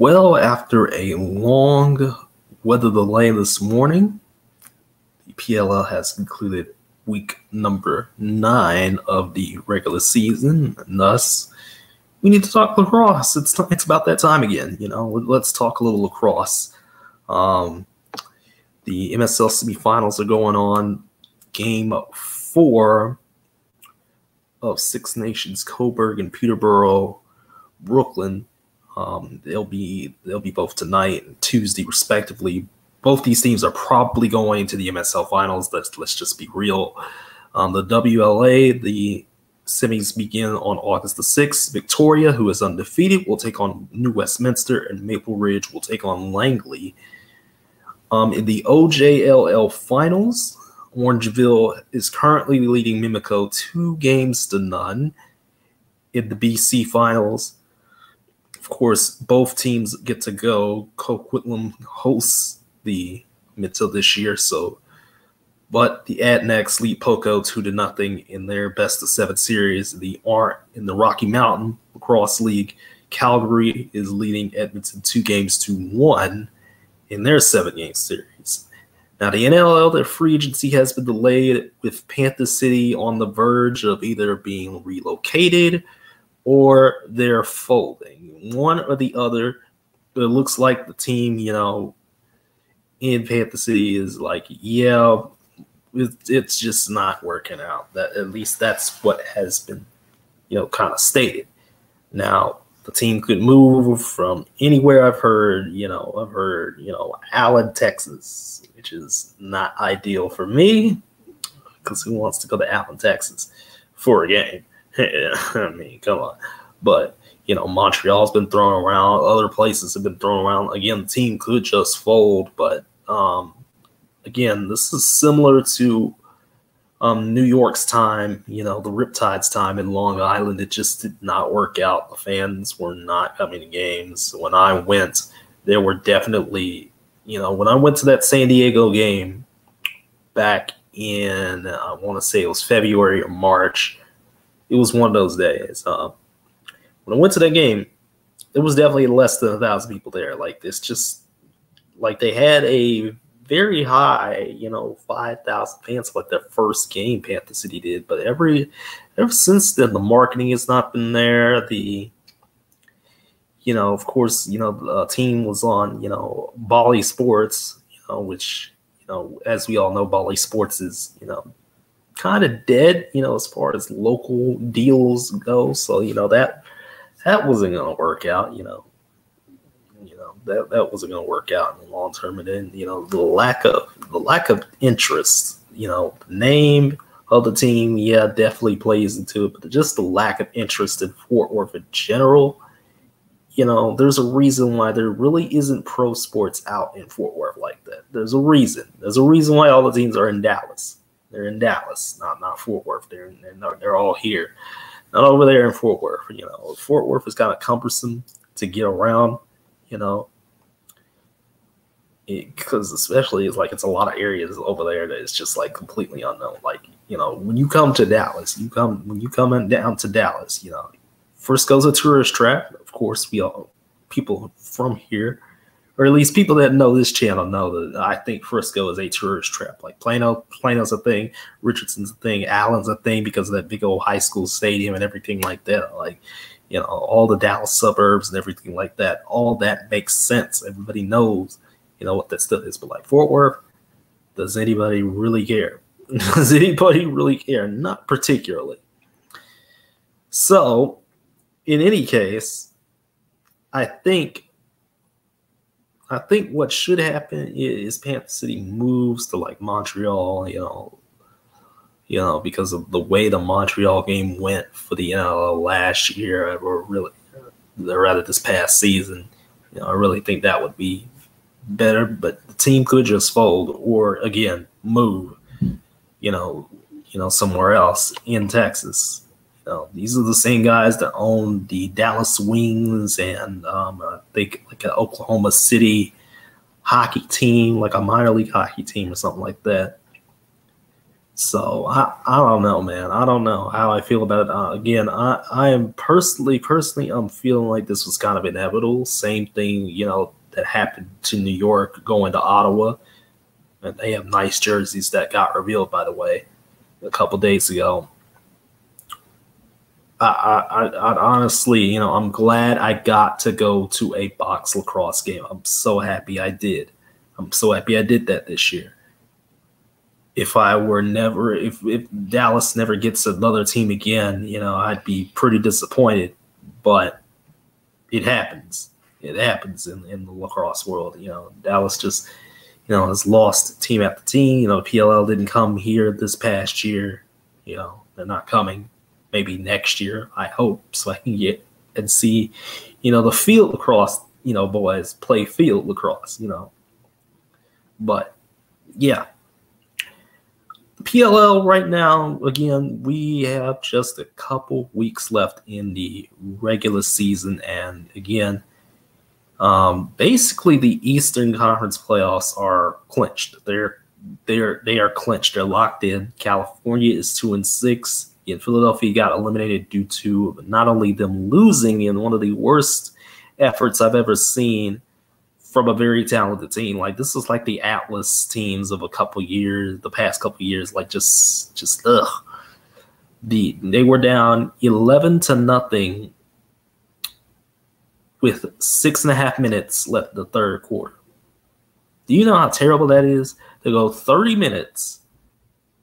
Well, after a long weather delay this morning, the PLL has concluded week number nine of the regular season, and thus we need to talk lacrosse. It's it's about that time again. You know, let's talk a little lacrosse. Um, the MSL semifinals are going on. Game four of Six Nations, Cobourg and Peterborough, Brooklin. Um, they'll be they'll be both tonight and Tuesday respectively. Both these teams are probably going to the MSL finals. Let's let's just be real. Um, the WLA, the semis begin on August the 6th. Victoria, who is undefeated, will take on New Westminster, and Maple Ridge will take on Langley. Um, in the OJLL finals, Orangeville is currently leading Mimico two games to none. In the BC finals, of course, both teams get to go. Coquitlam hosts the Midfield this year, so but the Adanacs lead Poco two to nothing in their best of seven series. The Art in the Rocky Mountain Lacrosse League, Calgary is leading Edmonton two games to one in their seven game series. Now the NLL, their free agency has been delayed with Panther City on the verge of either being relocated or they're folding. One or the other. It looks like the team, you know, in Panther City is like, yeah, it's just not working out. That at least that's what has been, you know, kind of stated. Now the team could move from anywhere. I've heard, you know, I've heard, you know, Allen, Texas, which is not ideal for me because who wants to go to Allen, Texas for a game? I mean, come on. But you know, Montreal's been thrown around. Other places have been thrown around. Again, the team could just fold, but um, again, this is similar to um, New York's time, you know, the Riptide's time in Long Island. It just did not work out. The fans were not coming to games. When I went, there were definitely, you know, when I went to that San Diego game back in, I want to say it was February or March, it was one of those days. Uh, when I went to that game, it was definitely less than a thousand people there. Like, it's just like they had a very high, you know, 5,000 fans like their first game Panther City did. But every ever since then, the marketing has not been there. The, you know, of course, you know, the team was on, you know, Bally Sports, you know, which, you know, as we all know, Bally Sports is, you know, kind of dead, you know, as far as local deals go. So, you know, that that wasn't going to work out, you know you know that that wasn't going to work out in the long term. And then you know the lack of the lack of interest, you know, name of the team, yeah, definitely plays into it. But just the lack of interest in Fort Worth in general, you know, there's a reason why there really isn't pro sports out in Fort Worth like that. There's a reason. There's a reason why all the teams are in Dallas. They're in Dallas, not not Fort Worth. They're they're, they're all here, not over there in Fort Worth. You know, Fort Worth is kind of cumbersome to get around you know, because especially it's like it's a lot of areas over there that is just like completely unknown. Like you know, when you come to Dallas, you come when you come down to Dallas, you know, Frisco's a tourist trap. Of course, we all people from here, or at least people that know this channel know that I think Frisco is a tourist trap. Like Plano, Plano's a thing, Richardson's a thing, Allen's a thing because of that big old high school stadium and everything like that. Like you know, all the Dallas suburbs and everything like that. All that makes sense. Everybody knows, you know, what that stuff is. But like Fort Worth, does anybody really care? does anybody really care? Not particularly. So, in any case, I think I think what should happen is Panther City moves to like Montreal, you know, you know, because of the way the Montreal game went for the NLL last year, or really, or rather this past season. You know, I really think that would be better. But the team could just fold, or again, move. You know, you know, somewhere else in Texas. You know, these are the same guys that own the Dallas Wings and um, I think like an Oklahoma City hockey team, like a minor league hockey team or something like that. So I, I don't know, man. I don't know how I feel about it. Uh, again, I, I am personally, personally, I'm feeling like this was kind of inevitable. Same thing, you know, that happened to New York going to Ottawa. And they have nice jerseys that got revealed, by the way, a couple days ago. I, I, I honestly, you know, I'm glad I got to go to a box lacrosse game. I'm so happy I did. I'm so happy I did that this year if I were never if, if Dallas never gets another team again, you know, I'd be pretty disappointed. But it happens. It happens in, in the lacrosse world. You know, Dallas just, you know, has lost team after team. You know, PLL didn't come here this past year. You know, they're not coming maybe next year, I hope, so I can get and see, you know, the field lacrosse, you know, boys play field lacrosse, you know. But yeah, PLL right now, again, we have just a couple weeks left in the regular season. And again, um, basically the Eastern Conference playoffs are clinched. They're they're they are clinched. They're locked in. California is two and six. In Philadelphia got eliminated due to not only them losing in one of the worst efforts I've ever seen from a very talented team. Like this is like the Atlas teams of a couple years, the past couple years. Like just, just ugh. The they were down eleven to nothing with six and a half minutes left the third quarter. Do you know how terrible that is to go thirty minutes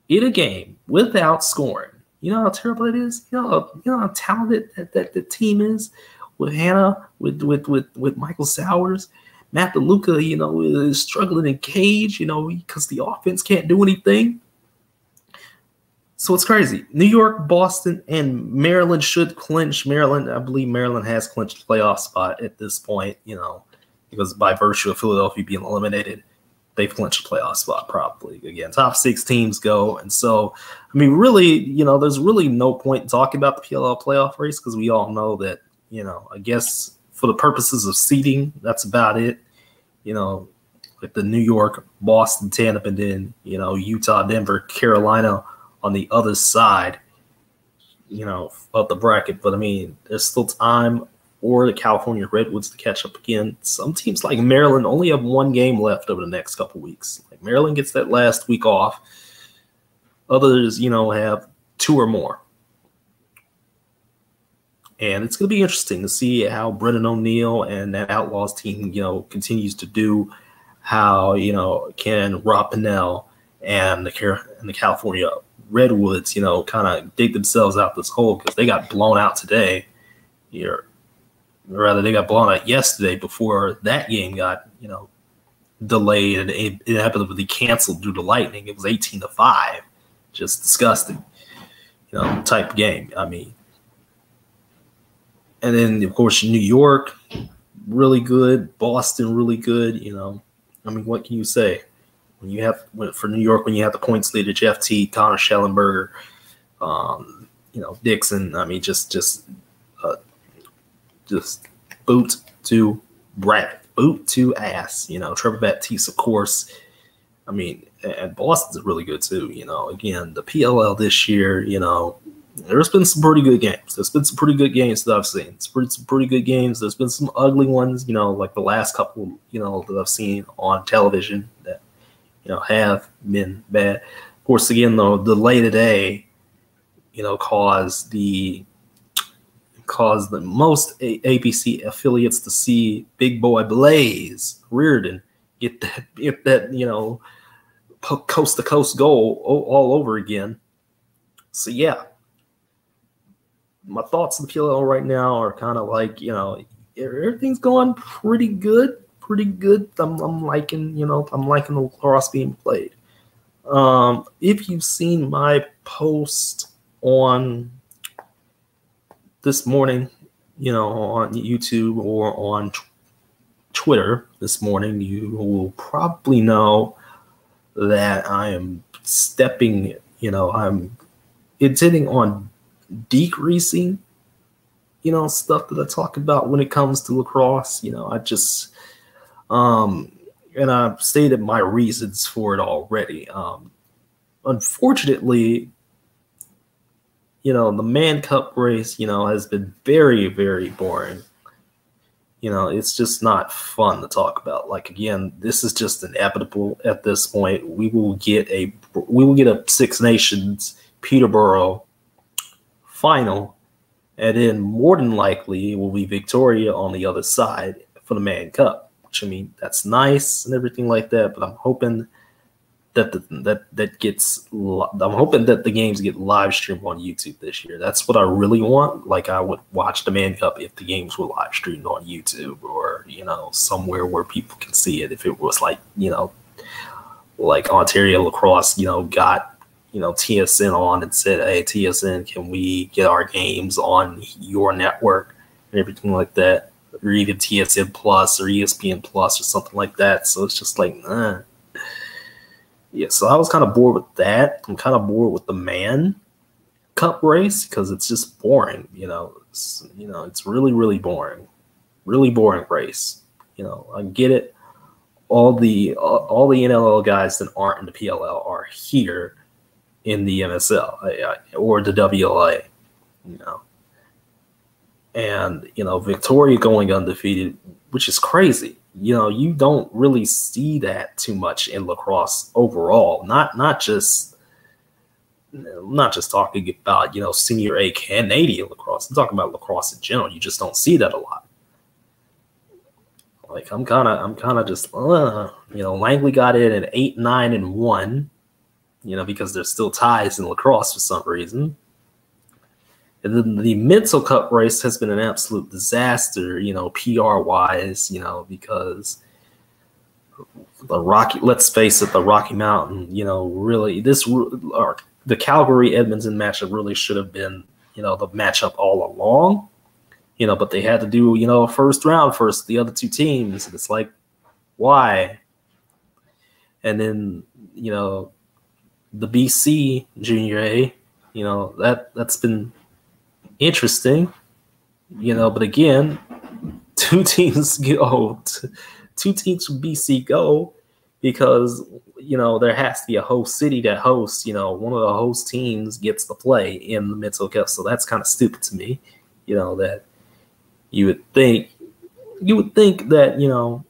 in a game without scoring? You know how terrible it is. You know, you know how talented that, that the team is with Hannah, with with with with Michael Sowers Matt DeLuca, you know, is struggling in cage, you know, because the offense can't do anything. So it's crazy. New York, Boston, and Maryland should clinch. Maryland, I believe Maryland has clinched the playoff spot at this point, you know, because by virtue of Philadelphia being eliminated, they've clinched a playoff spot probably. Again, top six teams go. And so, I mean, really, you know, there's really no point in talking about the PLL playoff race because we all know that, you know, I guess for the purposes of seeding, that's about it. You know, like the New York, Boston tandem, and then you know Utah, Denver, Carolina on the other side. You know, of the bracket. But I mean, there's still time for the California Redwoods to catch up again. Some teams like Maryland only have one game left over the next couple weeks. Like Maryland gets that last week off. Others, you know, have two or more. And it's going to be interesting to see how Brennan O'Neill and that Outlaws team, you know, continues to do. How you know can Rob Pannell and the and the California Redwoods, you know, kind of dig themselves out this hole because they got blown out today. Or rather, they got blown out yesterday before that game got you know delayed and it inevitably canceled due to lightning. It was eighteen to five, just disgusting, you know, type game. I mean, and then of course New York, really good. Boston, really good. You know, I mean, what can you say when you have for New York when you have the points leader Jeff Teat, Connor Shellenberger, um, you know Dickson. I mean, just just just boot to brat, boot to ass. You know, Trevor Baptiste, of course. I mean, and Boston's really good too. You know, again, the PLL this year. You know, there's been some pretty good games. There's been some pretty good games that I've seen. It's pretty, some pretty good games. There's been some ugly ones, you know, like the last couple, you know, that I've seen on television that, you know, have been bad. Of course, again, though, the delay today, you know, caused the caused the most A- ABC affiliates to see Big Boy Blaze Riorden get that get that you know coast to coast goal all over again. So yeah, my thoughts on the PLL right now are kind of like, you know, everything's going pretty good, pretty good. I'm, I'm liking, you know, I'm liking the lacrosse being played. Um, if you've seen my post on this morning, you know, on YouTube or on t- Twitter this morning, you will probably know that I am stepping, you know, I'm intending on decreasing, you know, stuff that I talk about when it comes to lacrosse. You know, I just, um, and I've stated my reasons for it already. Um, unfortunately, you know, the Mann Cup race, you know, has been very, very boring. You know, it's just not fun to talk about. Like again, this is just inevitable at this point. We will get a we will get a Six Nations Peterborough final, and then more than likely it will be Victoria on the other side for the Mann Cup. Which I mean, that's nice and everything like that, but I'm hoping that the, that that gets. I'm hoping that the games get live streamed on YouTube this year. That's what I really want. Like I would watch the Mann Cup if the games were live streamed on YouTube or you know somewhere where people can see it. If it was like you know, like Ontario lacrosse, you know, got you know TSN on and said, "Hey TSN, can we get our games on your network and everything like that?" Or even TSN Plus or ESPN Plus or something like that. So it's just like, eh yeah, so I was kind of bored with that. I'm kind of bored with the Mann Cup race because it's just boring. You know, it's, you know, it's really, really boring, really boring race. You know, I get it. All the all the NLL guys that aren't in the PLL are here in the MSL or the WLA. You know, and you know Victoria going undefeated, which is crazy you know you don't really see that too much in lacrosse overall. Not not just not just talking about you know senior a canadian lacrosse. I'm talking about lacrosse in general. You just don't see that a lot. Like i'm kind of i'm kind of just uh, you know langley got in at eight nine and one you know because there's still ties in lacrosse for some reason then the Minto Cup race has been an absolute disaster, you know, PR wise, you know, because the Rocky, let's face it, the Rocky Mountain, you know, really this or the Calgary Edmonton matchup really should have been, you know, the matchup all along, you know, but they had to do, you know, a first round first, the other two teams. And it's like, why? And then, you know, the BC Junior A, you know, that that's been interesting, you know. But again, two teams go, two teams from BC go because you know there has to be a host city that hosts. You know, one of the host teams gets to play in the Minto Cup, so that's kind of stupid to me. You know that you would think you would think that you know,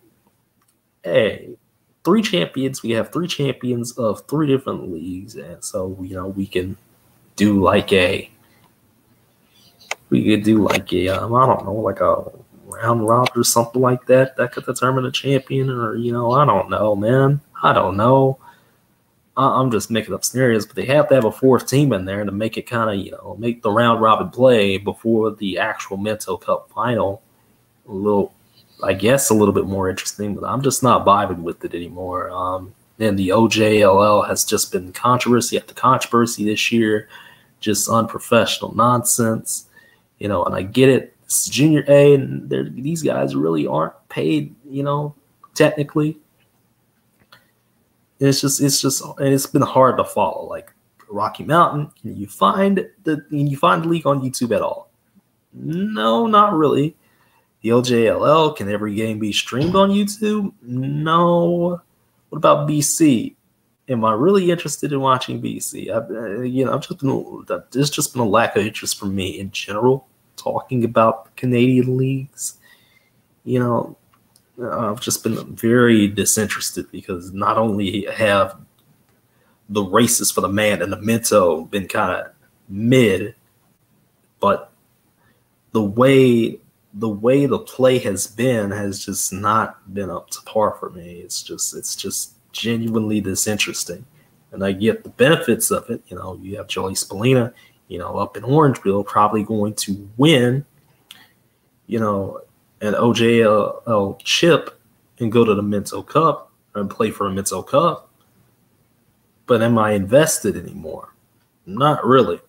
hey, three champions. We have three champions of three different leagues, and so you know we can do like a we could do like a um, I don't know, like a round robin or something like that that could determine a champion, or you know, I don't know, man. I don't know. I, am just making up scenarios, but they have to have a fourth team in there to make it kind of you know make the round robin play before the actual Minto Cup final a little, I guess, a little bit more interesting. But I'm just not vibing with it anymore. Um, and the OJLL has just been controversy after controversy this year, just unprofessional nonsense you know, and I get it. It's junior A, and these guys really aren't paid, you know, technically. And It's just, it's just, and it's been hard to follow. Like Rocky Mountain, can you find the, can you find the league on YouTube at all? No, not really. The OJLL, can every game be streamed on YouTube? No. What about BC? Am I really interested in watching BC? I, uh, you know, I've just been there's just been a lack of interest for me in general talking about Canadian leagues. You know, I've just been very disinterested because not only have the races for the Mann and the Minto been kind of mid, but the way the way the play has been has just not been up to par for me. It's just it's just genuinely this interesting. And I get the benefits of it. You know, you have Joey Spallina, you know, up in Orangeville, probably going to win, you know, an OJL chip and go to the Minto Cup and play for a Minto Cup. But am I invested anymore? Not really.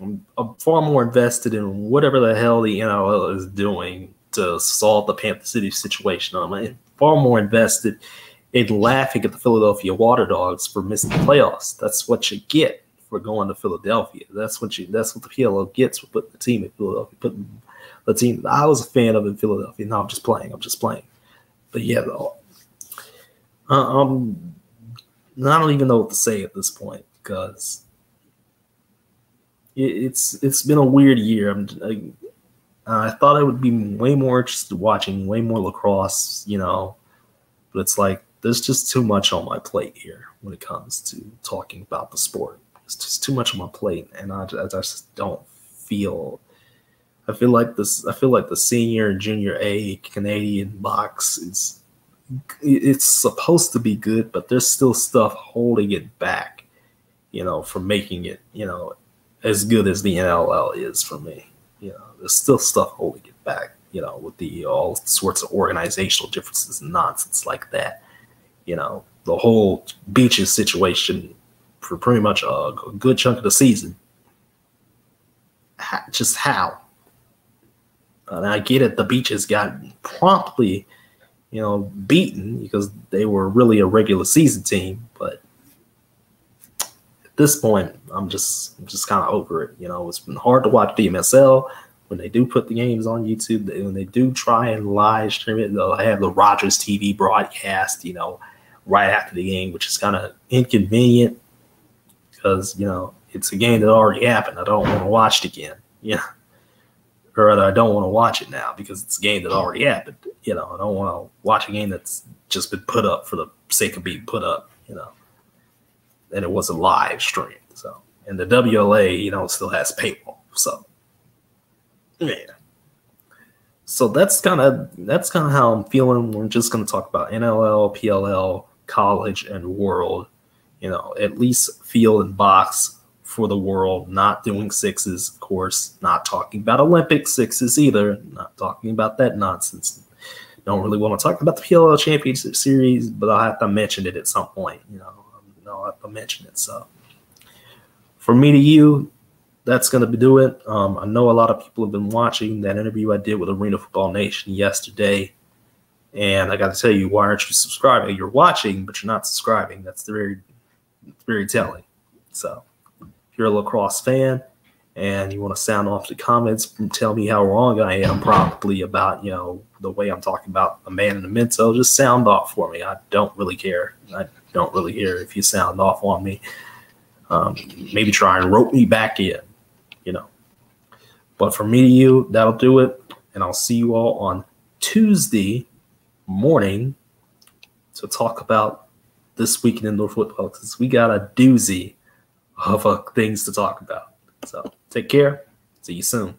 I'm, I'm, far more invested in whatever the hell the NLL is doing to solve the Panther City situation. I'm far more invested they'd laughing at the Philadelphia Waterdogs for missing the playoffs. That's what you get for going to Philadelphia. That's what you. That's what the PLL gets for putting the team in Philadelphia. Putting the team I was a fan of in Philadelphia. No, I'm just playing. I'm just playing. But yeah, though, uh, um, I don't even know what to say at this point because it, it's it's been a weird year. I'm, I, I thought I would be way more interested watching way more lacrosse, you know, but it's like there's just too much on my plate here when it comes to talking about the sport. It's just too much on my plate, and I, I just don't feel. I feel like this. I feel like the senior and junior A Canadian box is. It's supposed to be good, but there's still stuff holding it back, you know, from making it, you know, as good as the NLL is for me. You know, there's still stuff holding it back, you know, with the all sorts of organizational differences and nonsense like that. You know, the whole beaches situation for pretty much a, good chunk of the season. Just how? And I get it, the beaches got promptly, you know, beaten because they were really a regular season team, but at this point, I'm just I'm just kind of over it. You know, it's been hard to watch DMSL when they do put the games on YouTube. When they do try and live stream it, they'll have the Rogers TV broadcast. You know, right after the game, which is kind of inconvenient because you know it's a game that already happened. I don't want to watch it again. Yeah. Or rather, I don't want to watch it now because it's a game that already happened. You know, I don't want to watch a game that's just been put up for the sake of being put up. You know and it was a live stream. So, and the WLA, you know, still has paywall. So, yeah. So that's kind of that's kind of how I'm feeling. We're just going to talk about NLL, PLL, college, and world. You know, at least field and box for the world. Not doing sixes, of course. Not talking about Olympic sixes either. Not talking about that nonsense. Don't really want to talk about the PLL Championship Series, but I'll have to mention it at some point. You know, know I mentioned it. So for me to you, that's going to be do it. Um, I know a lot of people have been watching that interview I did with Arena Football Nation yesterday. And I got to tell you, why aren't you subscribing? You're watching, but you're not subscribing. That's very, very telling. So if you're a lacrosse fan and you want to sound off the comments and tell me how wrong I am probably about, you know, the way I'm talking about a Mann in a Minto, just sound off for me. I don't really care. I, don't really hear if you sound off on me. Um, maybe try and rope me back in. But for me to you, that'll do it. And I'll see you all on Tuesday morning to talk about this week in football because we got a doozy of uh, things to talk about. So take care. See you soon.